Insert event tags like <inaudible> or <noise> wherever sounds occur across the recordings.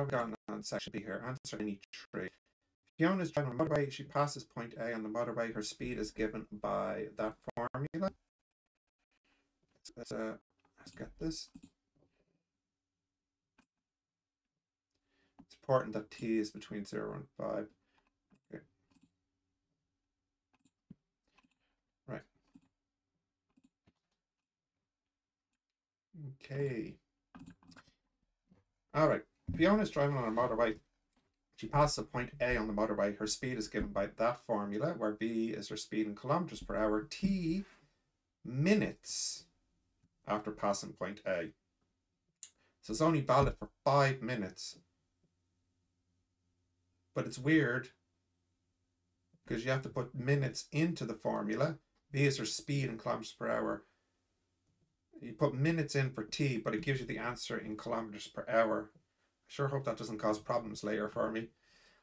what we got on section B here? Answer any tree. Fiona is driving on motorway. She passes point A on the motorway. Her speed is given by that formula. Let's, uh, let's get this. It's important that t is between 0 and 5. Okay. Right. Okay. All right. Fiona is driving on a motorway. She passes a point A on the motorway. Her speed is given by that formula, where V is her speed in kilometers per hour. T minutes after passing point A. So it's only valid for five minutes. But it's weird because you have to put minutes into the formula. V is her speed in kilometers per hour. You put minutes in for T, but it gives you the answer in kilometers per hour. Sure hope that doesn't cause problems later for me.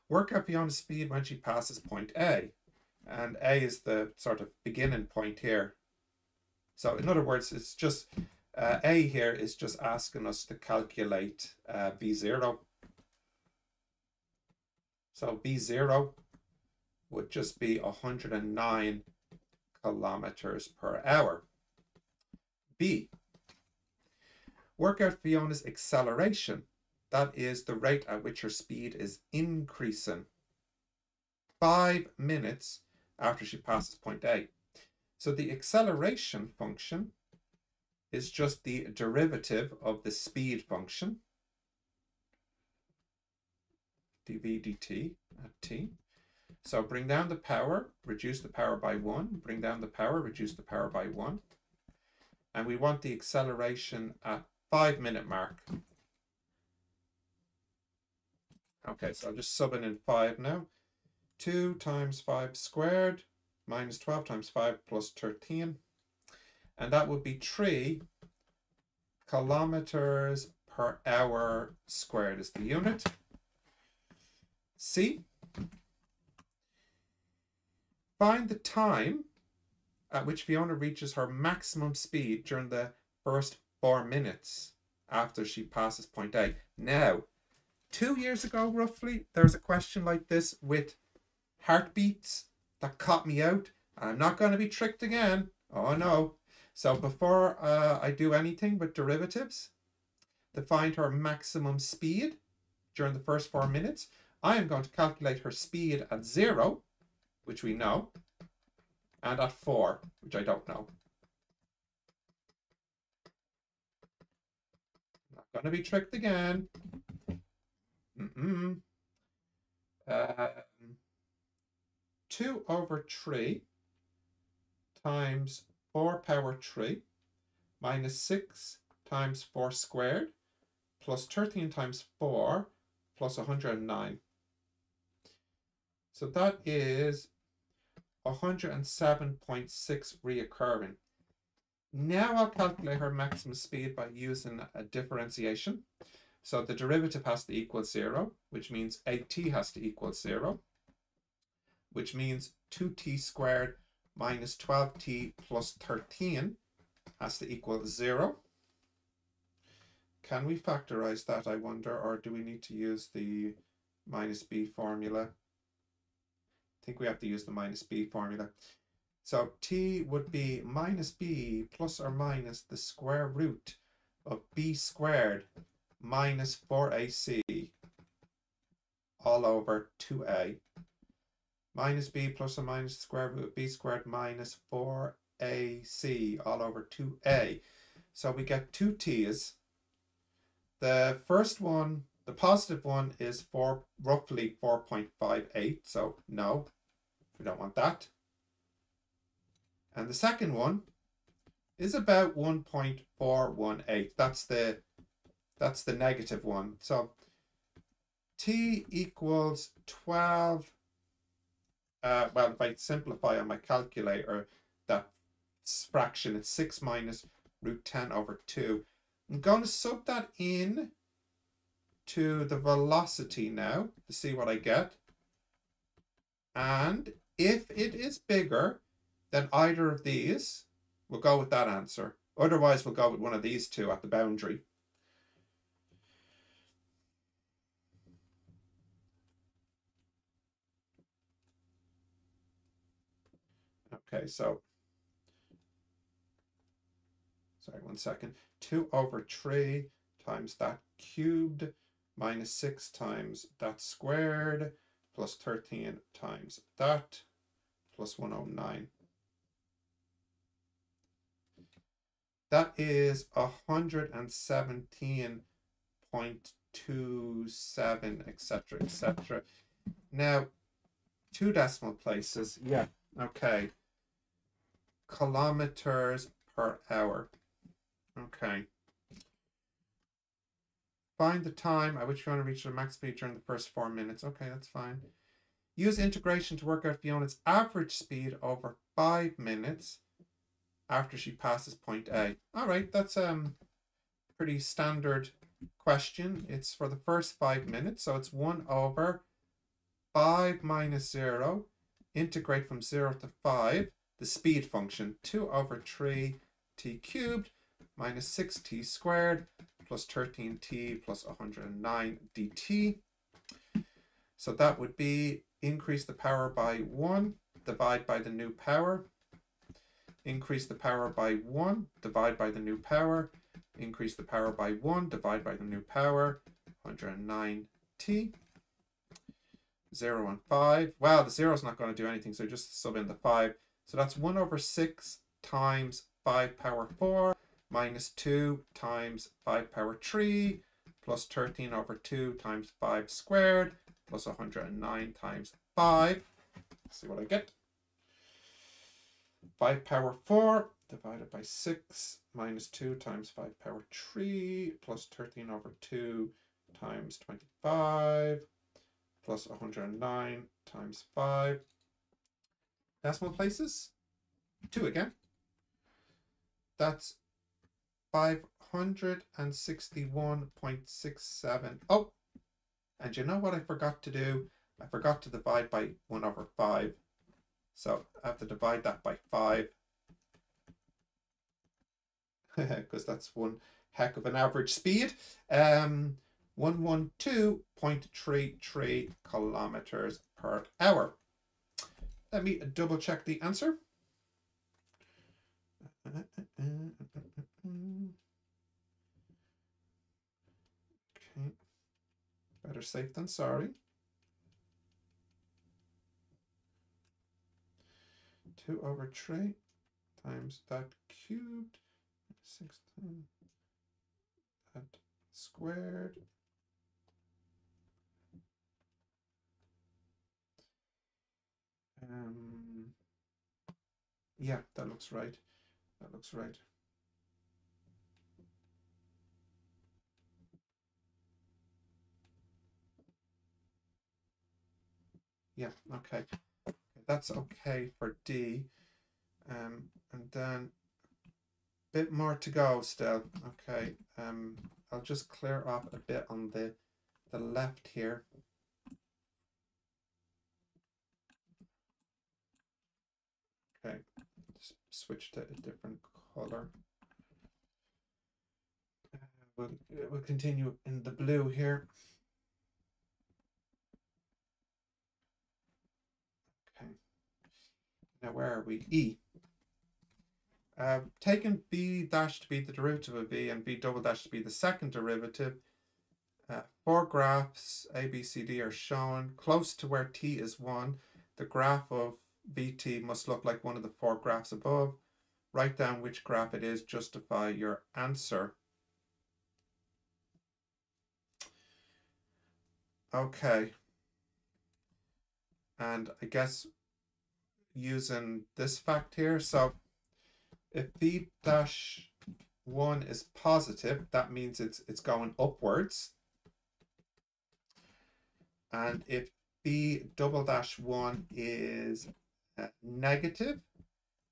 Work out Fiona's speed when she passes point A. And A is the sort of beginning point here. So in other words, it's just uh, A here is just asking us to calculate uh, V0. So V0 would just be 109 kilometers per hour. B. Work out Fiona's acceleration. That is the rate at which her speed is increasing. Five minutes after she passes point A. So the acceleration function is just the derivative of the speed function. dv dt at t. So bring down the power, reduce the power by 1, bring down the power, reduce the power by 1. And we want the acceleration at 5 minute mark. Okay, so I'll just sub in in 5 now. 2 times 5 squared minus 12 times 5 plus 13. And that would be 3 kilometers per hour squared is the unit. C. Find the time at which Fiona reaches her maximum speed during the first four minutes after she passes point A. Now, two years ago, roughly, there was a question like this with heartbeats that caught me out. I'm not going to be tricked again. Oh no. So before uh, I do anything with derivatives, to find her maximum speed during the first four minutes, I am going to calculate her speed at zero, which we know, and at four, which I don't know. Not going to be tricked again. Mm -mm. Um, 2 over 3 times 4 power 3 minus 6 times 4 squared plus 13 times 4 plus 109. So that is 107.6 reoccurring. Now I'll calculate her maximum speed by using a differentiation. So the derivative has to equal 0, which means 8t has to equal 0, which means 2t squared minus 12t plus 13 has to equal 0. Can we factorize that, I wonder, or do we need to use the minus b formula? I think we have to use the minus b formula. So t would be minus b plus or minus the square root of b squared minus 4ac all over 2a minus b plus or minus square root of b squared minus 4ac all over 2a. So we get two t's. The first one, the positive one is for roughly 4.58, so no. We don't want that. And the second one is about 1.418. That's the that's the negative one. So t equals 12. Uh, well, if I simplify on my calculator, that fraction, it's 6 minus root 10 over 2. I'm going to sub that in to the velocity now to see what I get. And if it is bigger than either of these, we'll go with that answer. Otherwise, we'll go with one of these two at the boundary. Okay, so sorry, one second. 2 over 3 times that cubed minus 6 times that squared plus 13 times that plus 109. That is 117.27, etc., etc. Now, two decimal places. Yeah. Okay. Kilometers per hour. Okay. Find the time at which you want to reach the max speed during the first four minutes. Okay, that's fine. Use integration to work out Fiona's average speed over five minutes after she passes point A. All right, that's um pretty standard question. It's for the first five minutes, so it's 1 over 5 minus 0. Integrate from 0 to 5, the speed function, 2 over 3 t cubed minus 6t squared plus 13t plus 109 dt. So that would be increase the power by 1, divide by the new power, increase the power by 1, divide by the new power, increase the power by 1, divide by the new power, 109t. 0 and 5. Wow, the 0 is not going to do anything, so just sub in the 5. So that's 1 over 6 times 5 power 4 minus 2 times 5 power 3 plus 13 over 2 times 5 squared plus 109 times 5. Let's see what I get. 5 power 4 divided by 6 minus 2 times 5 power 3 plus 13 over 2 times 25 plus 109 times 5. Decimal places, 2 again. That's 561.67. Oh, and you know what I forgot to do? I forgot to divide by 1 over 5. So I have to divide that by 5. <laughs> Because that's one heck of an average speed. Um, 112.33 kilometers per hour. Let me double check the answer. Okay. Better safe than sorry. 2 over 3 times that cubed, 6 times that squared. Um, yeah, that looks right. That looks right. Yeah, okay. That's okay for D. Um, and then a bit more to go still. Okay. Um, I'll just clear up a bit on the the left here. Okay, just switch to a different color. We'll, we'll continue in the blue here. Okay. Now, where are we? E. Uh, taking v dash to be the derivative of v and v double dash to be the second derivative, uh, four graphs A, B, C, D are shown close to where t is 1. The graph of vt must look like one of the four graphs above. Write down which graph it is, justify your answer. Okay. And I guess using this fact here. So if v dash 1 is positive, that means it's it's going upwards. And if v double dash 1 is negative,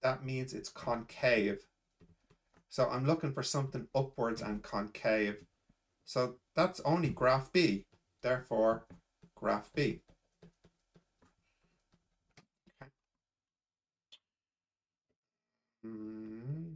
that means it's concave. So I'm looking for something upwards and concave. So that's only graph B, therefore graph B. Hmm.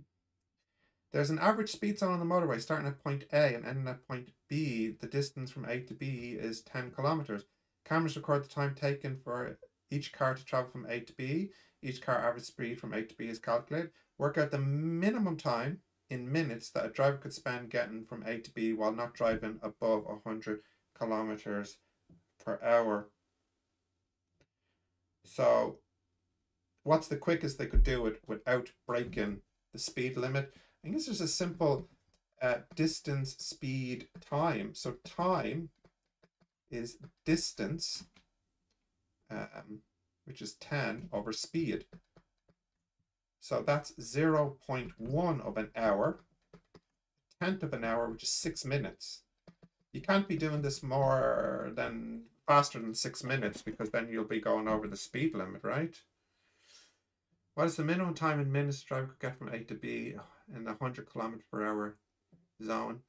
There's an average speed zone on the motorway starting at point A and ending at point B. The distance from A to B is 10 kilometers. Cameras record the time taken for each car to travel from A to B. Each car average speed from A to B is calculated. Work out the minimum time in minutes that a driver could spend getting from A to B while not driving above 100 kilometers per hour. So, what's the quickest they could do it without breaking the speed limit? I it's just a simple uh, distance, speed, time. So, time is distance, um, which is 10 over speed. So that's 0 0.1 of an hour, tenth of an hour, which is six minutes. You can't be doing this more than faster than six minutes because then you'll be going over the speed limit, right? What is the minimum time in minutes a driver could get from A to B in the 100 kilometer per hour zone?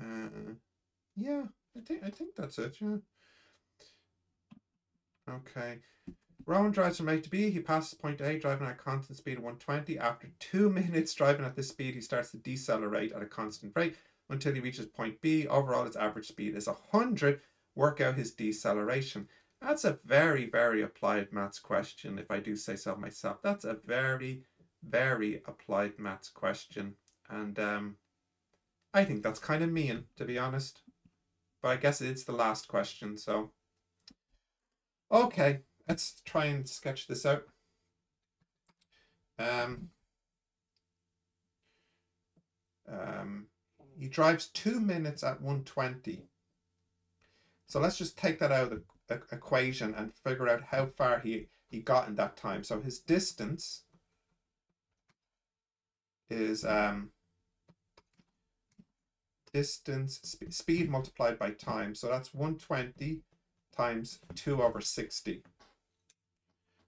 Uh, yeah, I think I think that's it. Yeah. Okay. Rowan drives from A to B. He passes point A, driving at a constant speed of 120. After two <laughs> minutes driving at this speed, he starts to decelerate at a constant rate until he reaches point B. Overall, his average speed is 100. Work out his deceleration. That's a very, very applied maths question, if I do say so myself. That's a very, very applied maths question. And um, I think that's kind of mean, to be honest. But I guess it's the last question, so. Okay, let's try and sketch this out. Um, um, he drives two minutes at 120. So let's just take that out of the equation and figure out how far he, he got in that time. So his distance is um, distance, sp speed multiplied by time. So that's 120 times 2 over 60.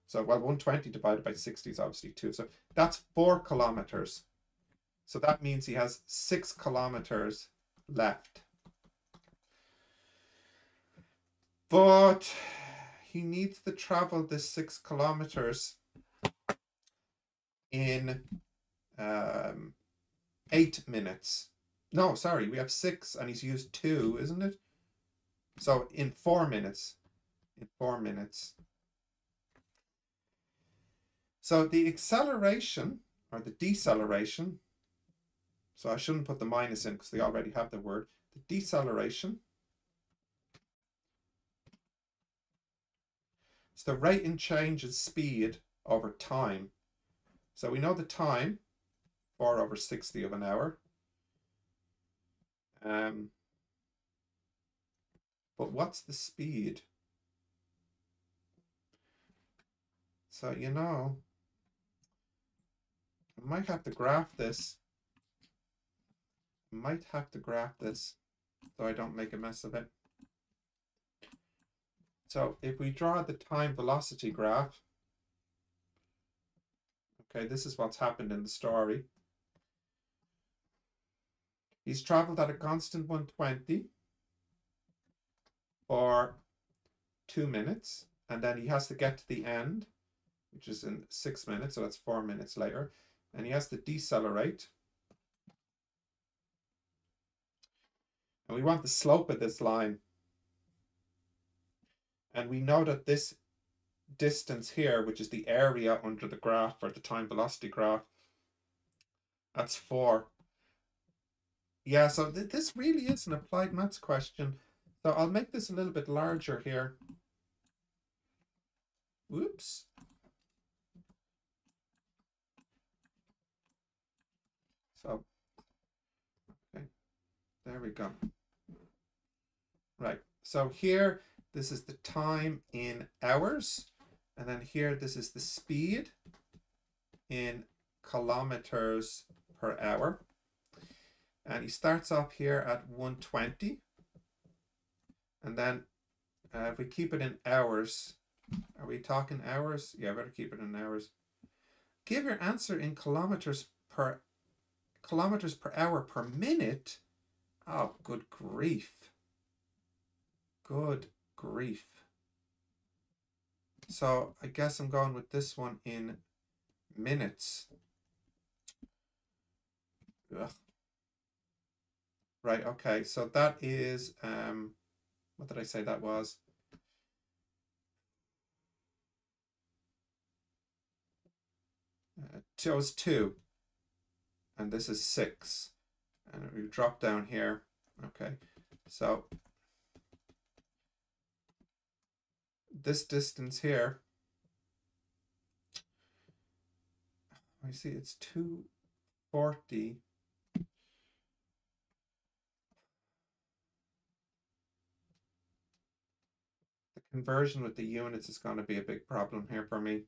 So, well, 120 divided by 60 is obviously 2. So that's 4 kilometers. So that means he has 6 kilometers left. But he needs to travel this 6 kilometers in um, 8 minutes. No, sorry, we have 6 and he's used 2, isn't it? So in 4 minutes. In 4 minutes. So the acceleration or the deceleration, so I shouldn't put the minus in because they already have the word, the deceleration It's the rate in change in speed over time. So we know the time, 4 over 60 of an hour. Um, but what's the speed? So, you know, I might have to graph this. I might have to graph this so I don't make a mess of it. So if we draw the time velocity graph, okay, this is what's happened in the story. He's traveled at a constant 120 for two minutes, and then he has to get to the end which is in six minutes, so that's four minutes later. And he has to decelerate. And we want the slope of this line. And we know that this distance here, which is the area under the graph or the time velocity graph, that's four. Yeah, so th this really is an applied maths question. So I'll make this a little bit larger here. Oops. So, okay, there we go. Right, so here, this is the time in hours. And then here, this is the speed in kilometers per hour. And he starts off here at 120. And then uh, if we keep it in hours, are we talking hours? Yeah, better keep it in hours. Give your answer in kilometers per kilometers per hour per minute. Oh, good grief. Good grief. So I guess I'm going with this one in minutes. Ugh. Right, okay, so that is, um, what did I say that was? uh, chose 2 and this is 6 and we drop down here okay. So this distance here I see it's 240 conversion with the units is going to be a big problem here for me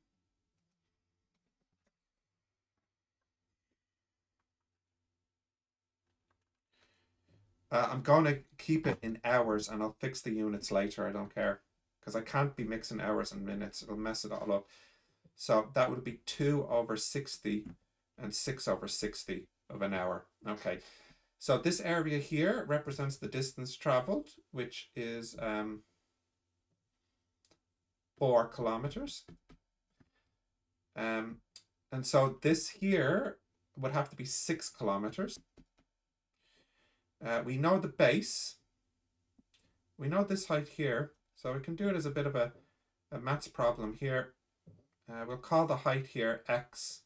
Uh, I'm going to keep it in hours and I'll fix the units later. I don't care because I can't be mixing hours and minutes. It'll mess it all up. So that would be 2 over 60 and 6 over 60 of an hour. Okay. So this area here represents the distance traveled, which is um, 4 kilometers. Um, and so this here would have to be 6 kilometers. Uh, we know the base. We know this height here. So we can do it as a bit of a, a maths problem here. Uh, we'll call the height here x.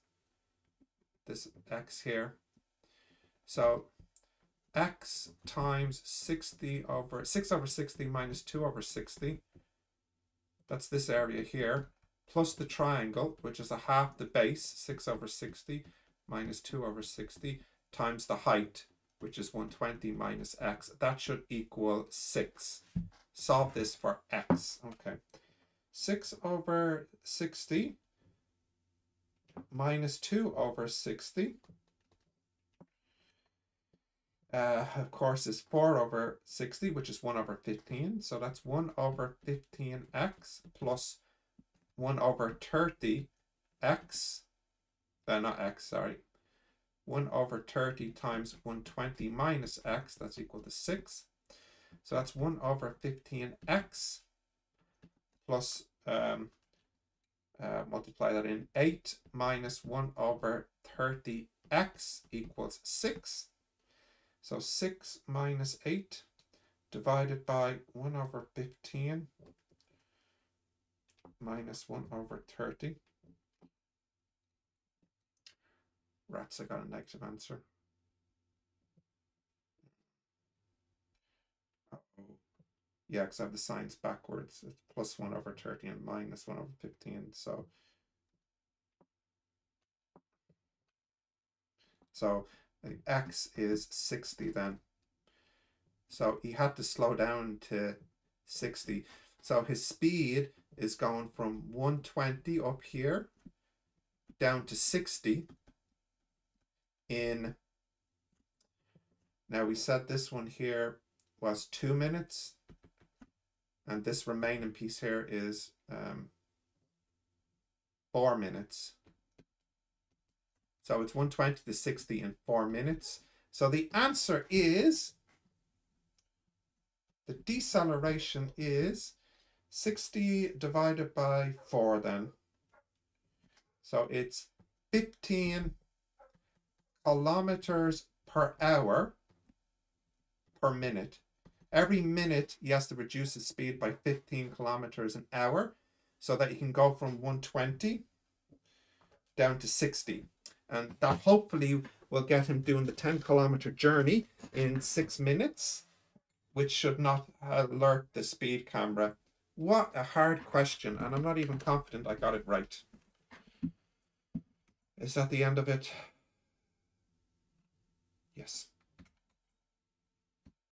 This x here. So x times 60 over 6 over 60 minus 2 over 60. That's this area here. Plus the triangle, which is a half the base, 6 over 60 minus 2 over 60, times the height, which is 120 minus x. That should equal 6. Solve this for x. Okay. 6 over 60 minus 2 over 60. Uh, of course, is 4 over 60, which is 1 over 15. So that's 1 over 15x plus 1 over 30x. Uh, not x, sorry. 1 over 30 times 120 minus x, that's equal to 6. So that's 1 over 15x plus, um, uh, multiply that in, 8 minus 1 over 30x equals 6. So 6 minus 8 divided by 1 over 15 minus 1 over 30 Rats, I got a negative answer. Uh oh Yeah, because I have the signs backwards. It's plus 1 over 30 and minus 1 over 15. So, so x is 60 then. So he had to slow down to 60. So his speed is going from 120 up here down to 60 in, now we said this one here was two minutes, and this remaining piece here is um, four minutes. So it's 120 to 60 in four minutes. So the answer is, the deceleration is 60 divided by 4 then. So it's 15 kilometers per hour per minute. Every minute, he has to reduce his speed by 15 kilometers an hour so that he can go from 120 down to 60. And that hopefully will get him doing the 10 kilometer journey in six minutes, which should not alert the speed camera. What a hard question, and I'm not even confident I got it right. Is that the end of it? Yes.